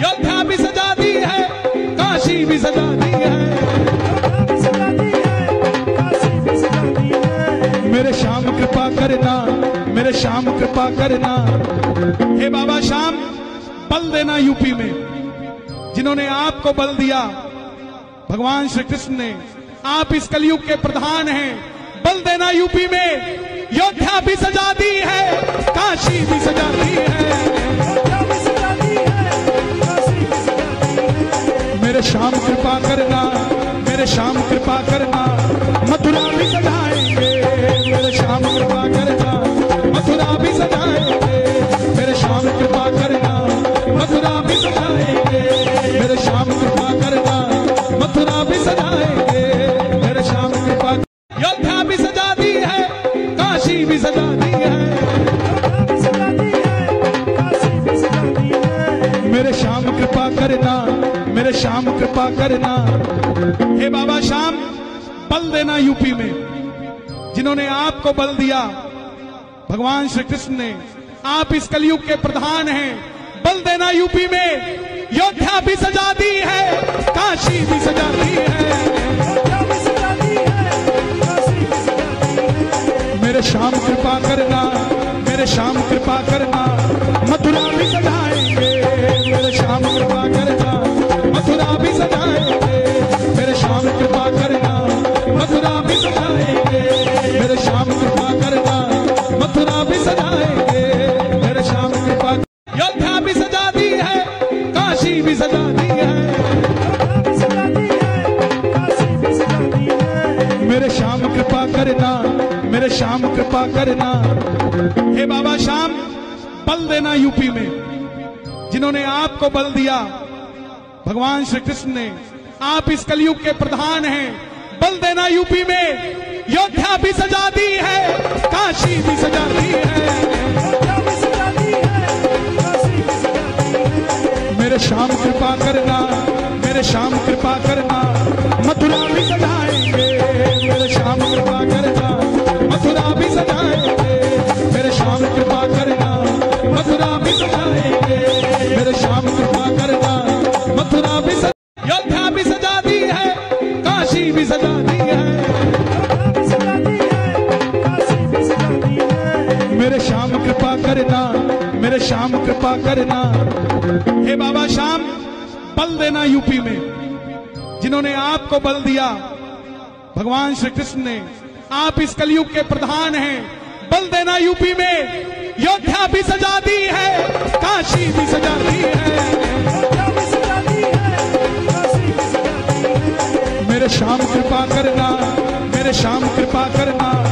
योद्धा भी सजा दी है, काशी भी सजा दी है। मेरे श्याम कृपा करना मेरे श्याम कृपा करना हे बाबा श्याम, बल देना यूपी में। जिन्होंने आपको बल दिया, भगवान श्री कृष्ण ने, आप इस कलयुग के प्रधान हैं। बल देना यूपी में, योद्धा भी सजा दी है, काशी भी सजा दी है। श्याम कृपा करना मेरे श्याम कृपा करना। मेरे श्याम कृपा करना। हे बाबा श्याम बल देना यूपी में। जिन्होंने आपको बल दिया, भगवान श्री कृष्ण ने, आप इस कलयुग के प्रधान हैं। बल देना यूपी में। योद्धा भी सजा दी है, काशी भी सजा दी है। मेरे श्याम कृपा करना, मेरे श्याम कृपा करना, मथुरा भी सजाएँगे काशी भी सजा दी है मेरे श्याम कृपा करना मेरे श्याम कृपा करना हे बाबा श्याम, बल देना यूपी में। जिन्होंने आपको बल दिया, भगवान श्री कृष्ण ने, आप इस कलयुग के प्रधान हैं। बल देना यूपी में, योद्धा भी सजा दी है, काशी भी सजा दी है। कृपा करना, मेरे श्याम कृपा करना, मथुरा भी सजाएँगे, मेरे श्याम कृपा करना, मथुरा भी सजाएँगे, मेरे श्याम कृपा करना, मथुरा भी सजाएँगे, मेरे श्याम कृपा करना, मथुरा भी योद्धा भी सजा दी है, काशी भी सजा दी है। मेरे श्याम कृपा करना, मेरे श्याम कृपा करना। हे बाबा श्याम बल देना यूपी में। जिन्होंने आपको बल दिया, भगवान श्री कृष्ण ने, आप इस कलयुग के प्रधान हैं। बल देना यूपी में, योद्धा भी सजा दी है, काशी भी सजा दी है। मेरे श्याम कृपा करना, मेरे श्याम कृपा करना।